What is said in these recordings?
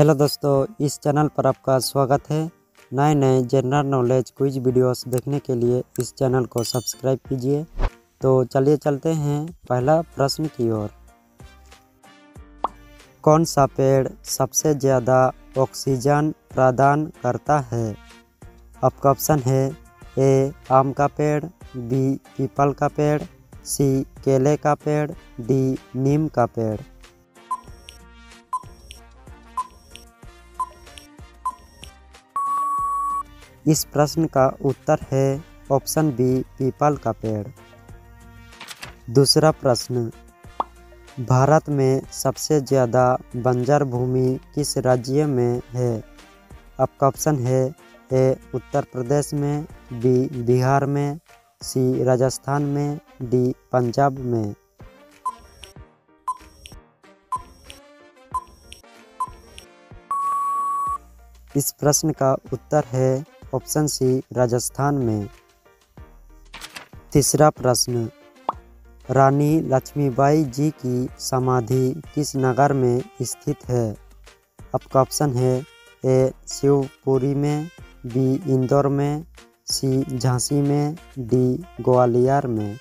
Hello दोस्तों, इस channel पर आपका स्वागत है। नए नए जनरल नॉलेज क्विज वीडियोस देखने के लिए इस चैनल को सब्सक्राइब कीजिए। तो चलिए चलते हैं पहला प्रश्न की ओर। कौन सा पेड़ सबसे ज़्यादा ऑक्सीजन प्रदान करता है? आपका ऑप्शन है ए, आम का पेड़, बी, पीपल का पेड़, सी, केले का पेड़, डी, नीम का पेड़। इस प्रश्न का उत्तर है ऑप्शन बी, पीपल का पेड़। दूसरा प्रश्न, भारत में सबसे ज़्यादा बंजर भूमि किस राज्य में है? आपका ऑप्शन है ए, उत्तर प्रदेश में, बी, बिहार में, सी, राजस्थान में, डी, पंजाब में। इस प्रश्न का उत्तर है ऑप्शन सी, राजस्थान में। तीसरा प्रश्न, रानी लक्ष्मीबाई जी की समाधि किस नगर में स्थित है? आपका ऑप्शन है ए, शिवपुरी में, बी, इंदौर में, सी, झांसी में, डी, ग्वालियर में।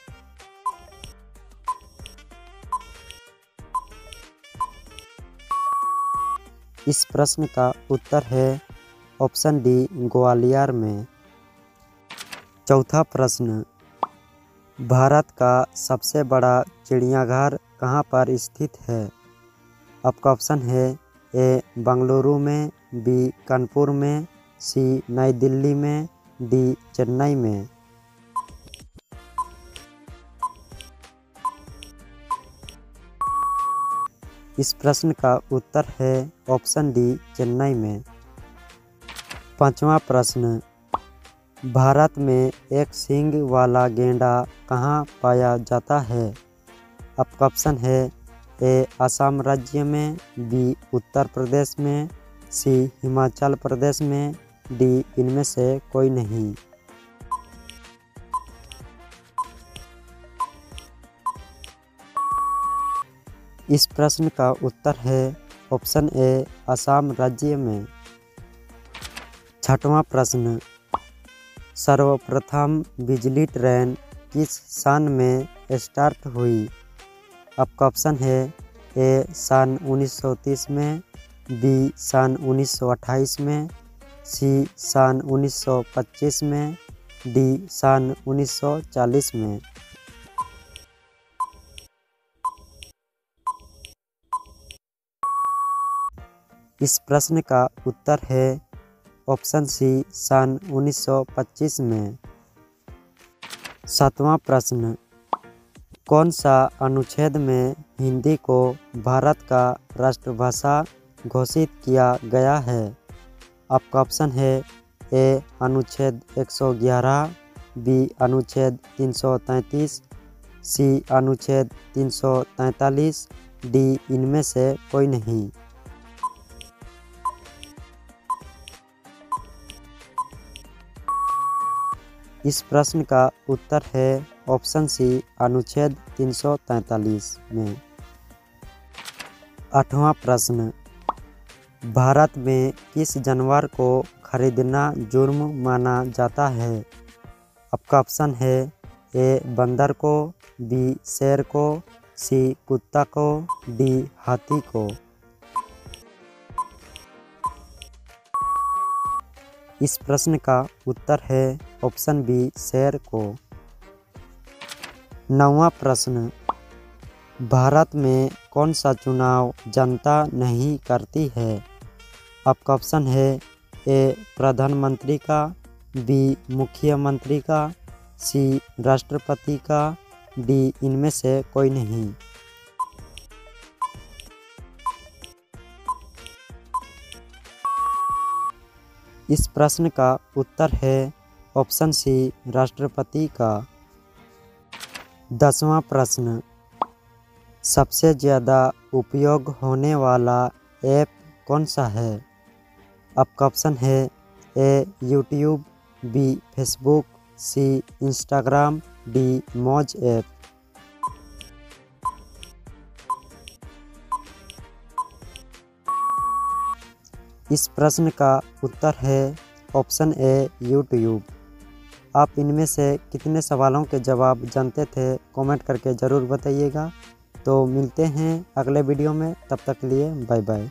इस प्रश्न का उत्तर है ऑप्शन डी, ग्वालियर में। चौथा प्रश्न, भारत का सबसे बड़ा चिड़ियाघर कहाँ पर स्थित है? आपका ऑप्शन है ए, बंगलुरु में, बी, कानपुर में, सी, नई दिल्ली में, डी, चेन्नई में। इस प्रश्न का उत्तर है ऑप्शन डी, चेन्नई में। पांचवा प्रश्न, भारत में एक सींग वाला गेंडा कहाँ पाया जाता है? आपका ऑप्शन है, ए, असम राज्य में, बी, उत्तर प्रदेश में, सी, हिमाचल प्रदेश में, डी, इनमें से कोई नहीं। इस प्रश्न का उत्तर है, ऑप्शन ए, असम राज्य में। छठवां प्रश्न। सर्वप्रथम बिजली ट्रेन किस सन में स्टार्ट हुई? आपका ऑप्शन है, ए सन 1930 में, बी सन 1928 में, सी सन 1925 में, डी सन 1940 में। इस प्रश्न का उत्तर है ऑप्शन सी, सन 1925 में। सातवां प्रश्न, कौन सा अनुच्छेद में हिंदी को भारत का राष्ट्रभाषा घोषित किया गया है? आपका ऑप्शन है ए, अनुच्छेद 111 बी, अनुच्छेद 333 सी अनुच्छेद 343 डी, इनमें से कोई नहीं। इस प्रश्न का उत्तर है ऑप्शन सी, अनुच्छेद 343 में। आठवां प्रश्न, भारत में किस जानवर को खरीदना जुर्म माना जाता है? आपका ऑप्शन है ए, बंदर को, बी, शेर को, सी, कुत्ता को, डी, हाथी को। इस प्रश्न का उत्तर है ऑप्शन बी शेर को। नवा प्रश्न, भारत में कौन सा चुनाव जनता नहीं करती है? आपका ऑप्शन है ए, प्रधानमंत्री का, बी, मुख्यमंत्री का, सी, राष्ट्रपति का, डी, इनमें से कोई नहीं। इस प्रश्न का उत्तर है ऑप्शन सी, राष्ट्रपति का। दसवां प्रश्न। सबसे ज़्यादा उपयोग होने वाला ऐप कौन सा है? आपका ऑप्शन है A, YouTube, B, Facebook, C, Instagram, D, Moj app. इस प्रश्न का उत्तर है ऑप्शन ए, यूट्यूब। आप इनमें से कितने सवालों के जवाब जानते थे, कमेंट करके ज़रूर बताइएगा। तो मिलते हैं अगले वीडियो में, तब तक लिए बाय बाय